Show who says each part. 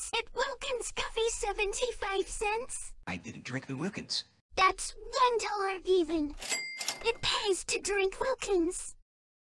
Speaker 1: cents at Wilkins Coffee 75 cents.
Speaker 2: I didn't drink the Wilkins.
Speaker 1: That's one dollar even. It pays to drink Wilkins.